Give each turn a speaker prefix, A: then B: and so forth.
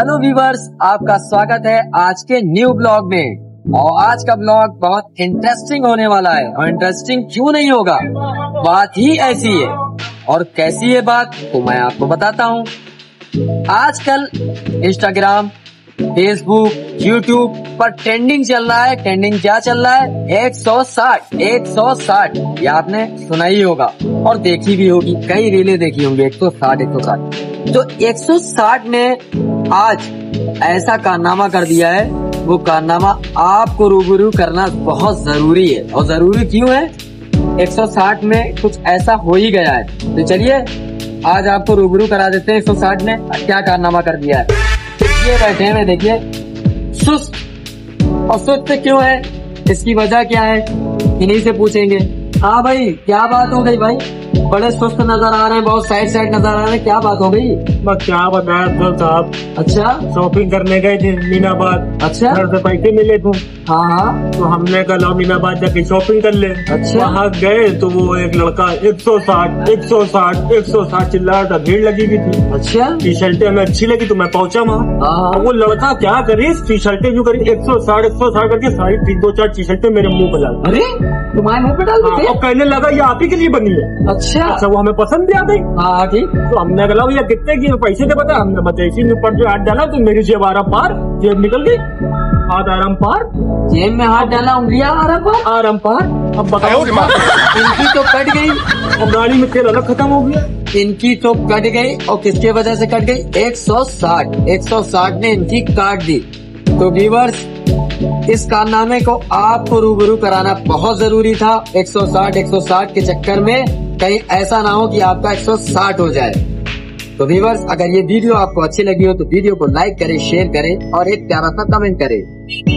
A: Hello viewers, आपका स्वागत है आज के न्यू ब्लॉग में। और आज का ब्लॉग बहुत इंटरेस्टिंग होने वाला है। और इंटरेस्टिंग क्यों नहीं होगा? बात ही ऐसी है। और कैसी है बात तो मैं आपको बताता हूँ। आजकल इंस्टाग्राम फेसबुक यूट्यूब पर ट्रेंडिंग चल रहा है। ट्रेंडिंग क्या चल रहा है? 160 160 ये आपने सुना ही होगा। और देखी भी होगी, कई रीले देखी होंगी 160 160 तो 160 ने आज ऐसा कारनामा कर दिया है, वो कारनामा आपको रूबरू करना बहुत ज़रूरी है। और ज़रूरी क्यों है? 160 में कुछ ऐसा हो ही गया है। तो चलिए, आज आपको रूबरू करा देते हैं 160 ने क्या कारनामा कर दिया है। ये बैठे हैं, देखिए। सुस्त और सुस्त क्यों है? इसकी वजह क्या है? इन्हीं से पूछेंगे। हाँ भाई, क्या बात हो गई भाई? बड़े सुस्त नज़र आ रहे हैं बहुत साइड साइड नज़र आ रहे हैं। क्या बात हो गई?
B: बस क्या बताया तो साहब।
A: अच्छा?
B: शॉपिंग करने गए थे मीनाबाद।
A: अच्छा?
B: घर से पैसे मिले थे।
A: हाँ हाँ।
B: तो हमने कहा लो मीनाबाद जाके शॉपिंग कर ले।
A: अच्छा।
B: वहाँ गए तो वो एक लड़का 160 160 160 चिल्ला रहा था। भीड़ लगी हुई थी।
A: अच्छा।
B: टी शर्टें हमें अच्छी लगी तो मैं पहुँचा वहाँ।
A: हाँ
B: वो लड़का क्या करे टी शर्टें जो करी 160 160 करके सारी तीन दो चार टी शर्टें मेरे मुँह पर डाल
A: अरे तुम्हारे मुँह पे डाल
B: हाँ, और कहने लगा ये आप ही के लिए बनी है। अच्छा।
A: अच्छा।
B: अच्छा वो हमें पसंद भी आ गई।
A: हाँ हाँ, ठीक।
B: तो हमने कहा भैया कितने की पैसे दे पता हमने बताया इसी में पर जो हाथ डाला तो मेरी जेब आराम पार जेब निकल गई। हाथ आराम पार।
A: जेब में हाथ डाला उंगलियाँ आ रहा पर।
B: आराम पार। अब बताओ।
A: इनकी तो कट गई।
B: और गाड़ी में तेल अलग खत्म हो गया।
A: इनकी तो कट गई और किसके वजह से कट गई? 160 160 ने इनकी काट दी। तो व्यूवर्स इस कारनामे को आपको रूबरू कराना बहुत ज़रूरी था। 160 160 के चक्कर में कहीं ऐसा ना हो कि आपका 160 हो जाए। तो व्यूवर्स अगर ये वीडियो आपको अच्छी लगी हो तो वीडियो को लाइक करें शेयर करें और एक प्यारा सा कमेंट करें।